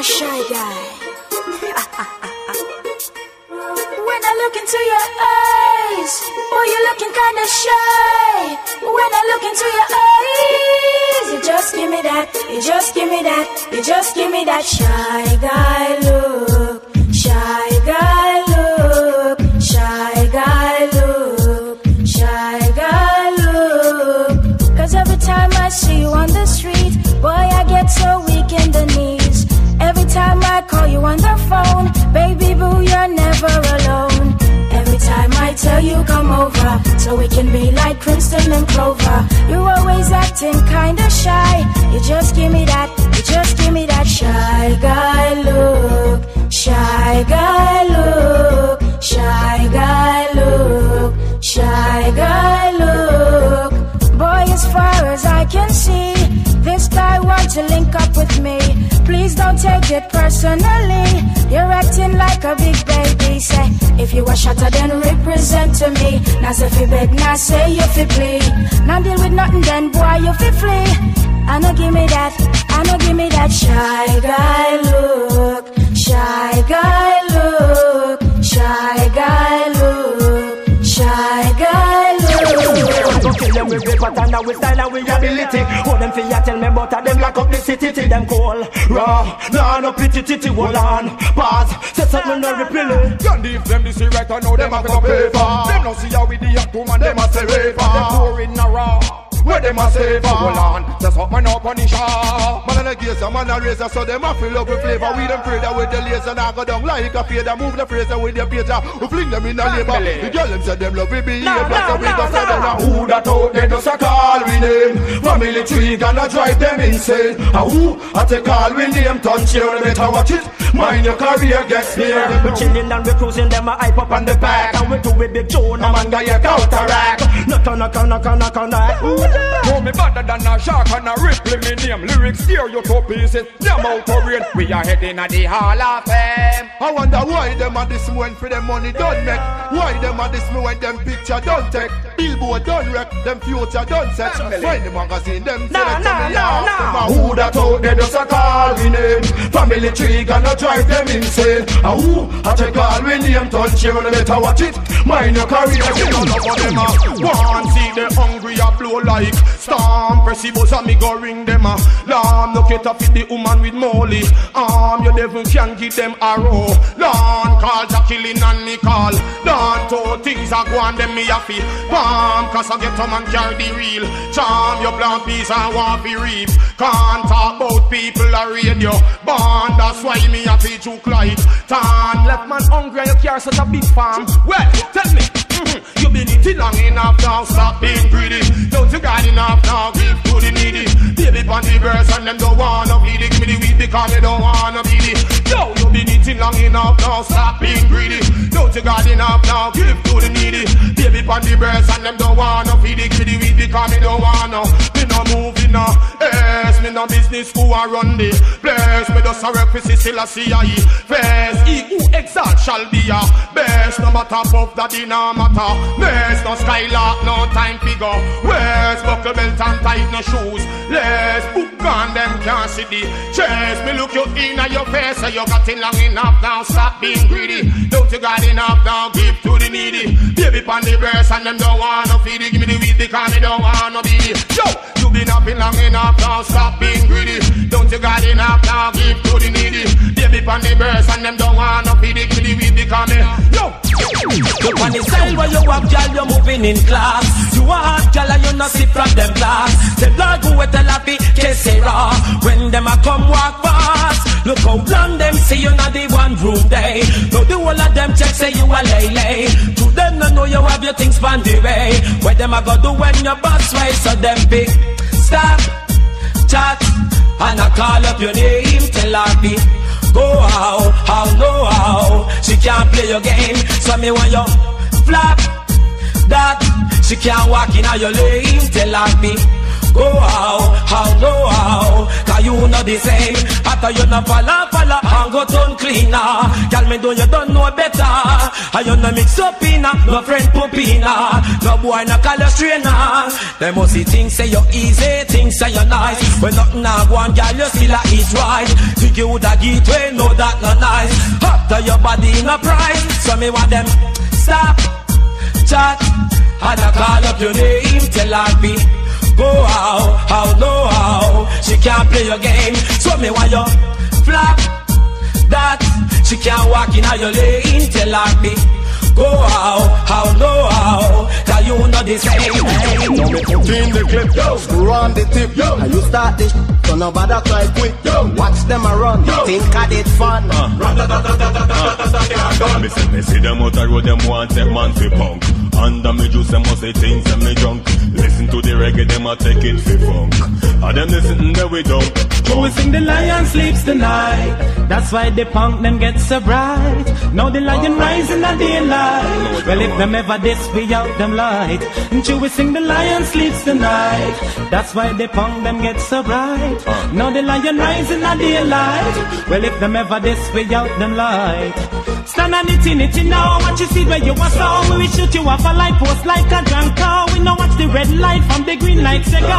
My shy guy. when I look into your eyes, boy, you're looking kinda shy. When I look into your eyes, you just give me that, you just give me that, you just give me that shy guy look, never alone. Every time I tell you come over, so we can be like Princeton and Clover. You're always acting kinda shy. You just give me that, you just give me that shy guy look, shy guy look, shy guy look, shy guy look. Boy, as far as I can see, this guy wants to link up with me. Please don't take it personally. You're acting like a big baby. To me. Now say fi beg, now say you fi plea. Now deal with nothing, then boy you fi flee. I know give me that, I know give me that shy guy look, shy guy pattern and with style and with ability. Hold them ya, tell me about them lock up the city till them cold. Raw, nah, no pity, titty, hold on. Pause, say something no repealing. Can't leave them this right, I know them a gonna pay for. Them no see how we the act woman, them a say rape. Them pouring a raw. Where them a say for? Hold on, just up man up on the shore. Man a some man a razor, so them a fill up with flavor. We them afraid that with the laser, now go down like a fader. Move the fraser with the pager. We fling them in the labor. The girl them say them love we behave. Plus the we go say them a who that out there just a call we name. Family tree gonna drive them insane. A who I take call we name. Touch here, better watch it. Mind your career gets near. We chilling and we cruising, them a hype up on the back. And we do it big Joe, no man got your counteract. Knock on, knock on, knock on, knock on, knock on. Know me better than a shark and a ripple me name. Lyrics steer you to pieces. Them out of rain. We are heading at the Hall of Fame. I wonder why them a this me when for them money don't make. Why them a this me when them picture don't take. Billboard don't wreck. Them future don't set. Find the magazine them Nah, select nah, me nah, nah. Who that out there just a call we name. Family tree gonna drive them insane. A who I take all we name. Touch you no better watch it. Mind your career. You don't know for them a one see the hungry a blow like storm. Pressy buzz and me go ring them a lamb. Look it up with the woman with molly. Arm your devil can give them arrow. Lawn call killing and me call. Lawn two things are go on them me a feel. Palm cause I get a man carry the real. Charm your plant piece and want be reap. Can't talk about people a radio. Born that's why me a feel juke like. Tan left man hungry and you carry such a big farm. Well, tell me. mhm, You been eating long enough now, stop being greedy. Got enough now, give to the needy. Baby on the birds and them don't wanna be the give me the weed because they don't wanna be the. Yo, you been eating long enough now, stop being greedy. Don't you got enough now, give to the needy. Baby on the birds and them don't wanna feed the give me the weed because they don't wanna. Me no moving now, yes, me no business who I run the place. Me just a represent a CIE. First, he who exalt shall be a No matter above that in a matter. Best, no skylark, no time figure. West, buckle belt and tight no shoes. Less, book on them can't see the chest. Me look you in at your face, so you got it long enough now. Stop being greedy. Don't you got enough now? Give to the needy. Baby on the breast and them don't wanna feed. Give me the weed because me don't wanna be the. Yo, you been up in long enough now. Stop being greedy. Don't you got enough now? Give to the needy. Baby on the breast and them don't wanna feed. Give me the weed because me. Yo. Look the style where you have, girl, you're moving in class. You a hot girl and you not sit from them class. Say blog who tell a fi kesera when them a come walk past. Look how long them see you not the one room day. Now the whole of them check say you a lay lay. To them no know you have your things on the way. What them a go do when your boss way so them pick stop chat and I call up your name tell her be go out how no how. She can't play your game so me want you flap that. She can't walk in your lane tell her be go out how no how. Cause you not the same. After you not follow follow and go turn cleaner. Girl me do you don't know better. And you no mix up in no friend pupina no boy no call you strainer. Them must see things say you easy say you're nice. When nothing I want, girl, you still a eat right. Think you woulda get way, know that not nice. After your body in a price, so me want them stop, chat, and I call up your name, tell her be go out, how no how. She can't play your game, so me want you flap that. She can't walk in your lane, tell her be go out, how no how. Cause you know this game. Now me put in the clip, yo. Screw on the tip, yo. And you start this, so nobody cry quick. Yo. Watch them a run, Yo. think I did fun. Me see, me see them out the road, them want take man fi punk. Under me juice, them must say things and me drunk. Listen to the reggae, them a take it fi funk. And them listen there we don't. Sing the lion sleeps tonight. That's why the punk them get so bright. Now the lion rise in the daylight. Well, if them ever this, we out them light. And you we sing the lion sleeps tonight. That's why the punk them get so bright. Now the lion rise in the daylight. Well, if them ever this, we out them light. Stand on it in it now. What you see where you are so we shoot you off a light post like a drunk cow. We know watch the red light from the green light say go.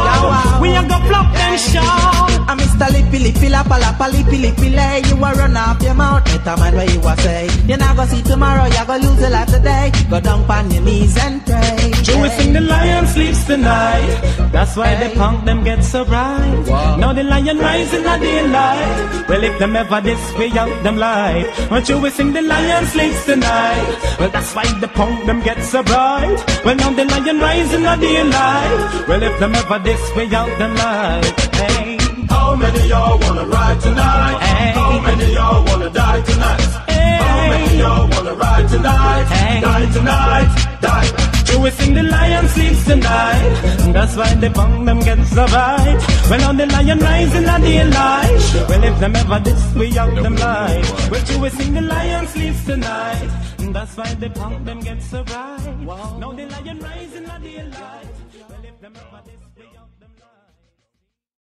We a go flop them show. I'm Mr. Lippy Lippy Lappa Lappa Lippy Lippy Lay You a run off your mouth, better mind what you a say You not go see tomorrow, you go lose a lot today Go down on your knees and pray We sing the lion sleeps tonight. That's why the punk them get so bright. Now the lion rise in the daylight. Well, if them ever this way out them light. But you will sing the lion sleeps tonight. Well, that's why the punk them get so bright. Well, now the lion rise in the daylight. Well, if them ever this way out them light. Hey. How many y'all wanna ride tonight? Hey. Die tonight, die. You will sing the lion sleeps tonight. That's why the punk them get so bright. Well, now the lion rise in the daylight. Well, if them ever this way out them light. Well, you will sing the lion sleeps tonight. That's why the punk them get so bright. Now the lion rise in the daylight. Well, if them ever this